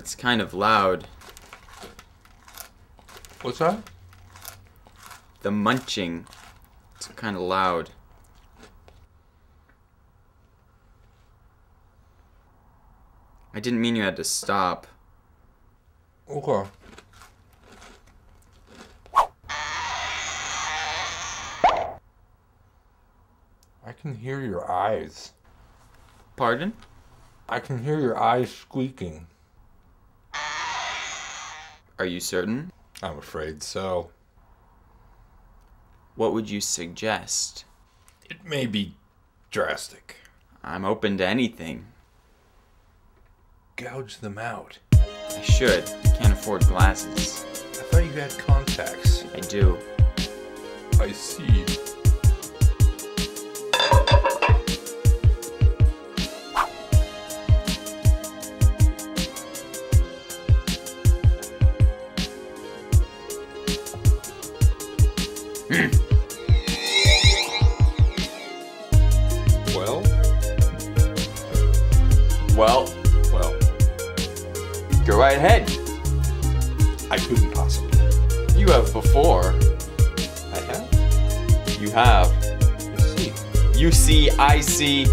It's kind of loud. What's that? The munching. It's kind of loud. I didn't mean you had to stop. Okay. I can hear your eyes. Pardon? I can hear your eyes squeaking. Are you certain? I'm afraid so. What would you suggest? It may be drastic. I'm open to anything. Gouge them out. I should. Can't afford glasses. I thought you had contacts. I do. I see. Well, well, go right ahead. I couldn't possibly. You have before. I have. You have. Let's see. You see, I see.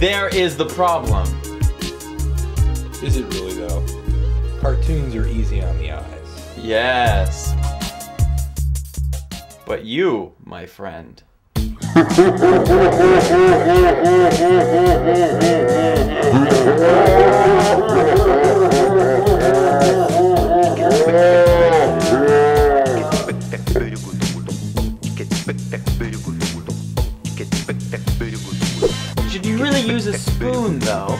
There is the problem. Is it really though? Cartoons are easy on the eyes. Yes. But you, my friend. Should you really use a spoon, though?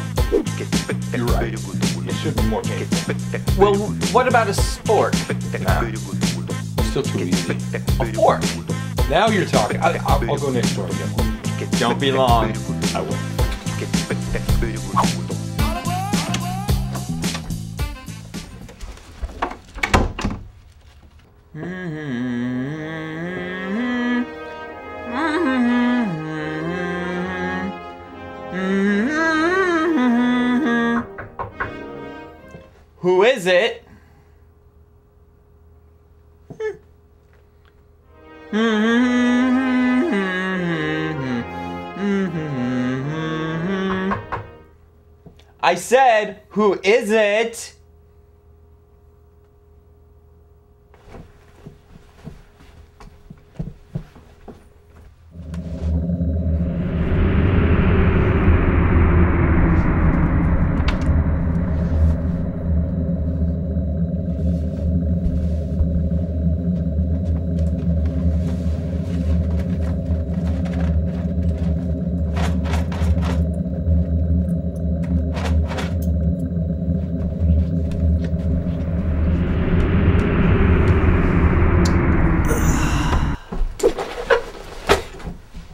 You're right. It should be more painful. Well, what about a spork? Nah. Still too easy. A fork? Now you're talking. I, I'll, I'll go next door and. Don't be long. I will. Who is it? I said, who is it?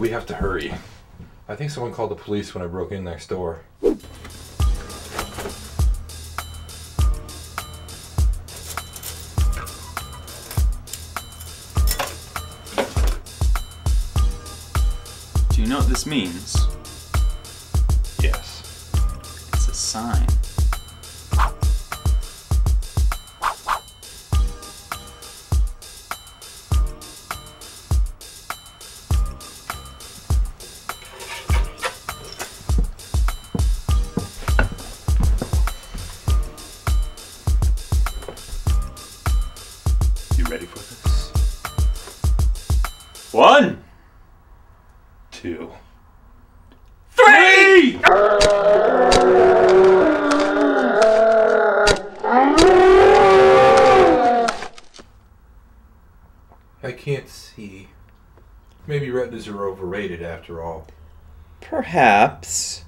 We have to hurry. I think someone called the police when I broke in next door. Do you know what this means? Yes. It's a sign. One, Two. three! I can't see. Maybe retinas are overrated after all. Perhaps.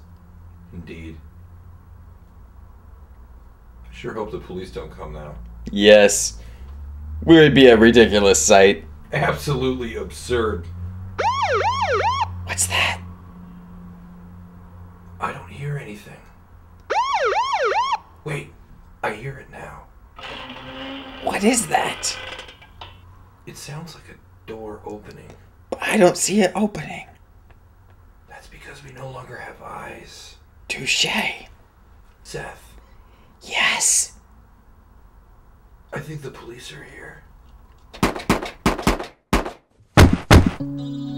Indeed. I sure hope the police don't come now. Yes. We would be a ridiculous sight. Absolutely absurd. What's that? I don't hear anything. Wait, I hear it now. What is that? It sounds like a door opening. But I don't see it opening. That's because we no longer have eyes. Touche. Seth, Yes. I think the police are here. Looks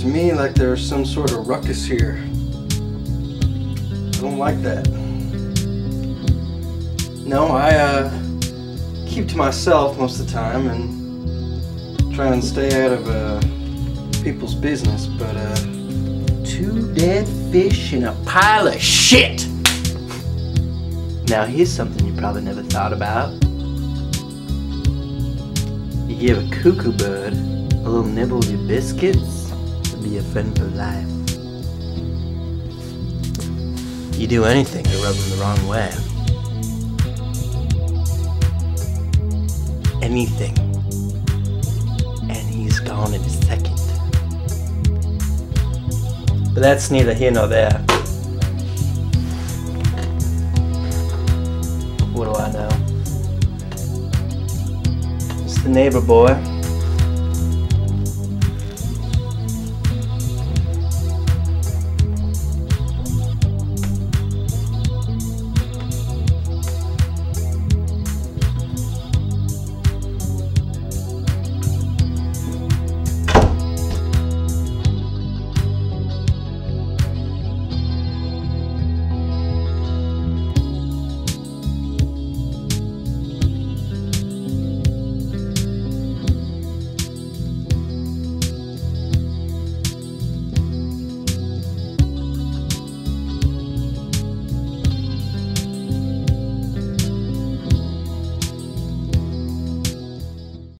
to me like there's some sort of ruckus here. I don't like that. No, I uh, keep to myself most of the time and try and stay out of uh, people's business, but uh, two dead fish in a pile of shit! Now, here's something you probably never thought about. You give a cuckoo bird a little nibble of your biscuits, be a friend for life. You do anything to rub him the wrong way. Anything. And he's gone in a second. But that's neither here nor there. What do I know? It's the neighbor boy.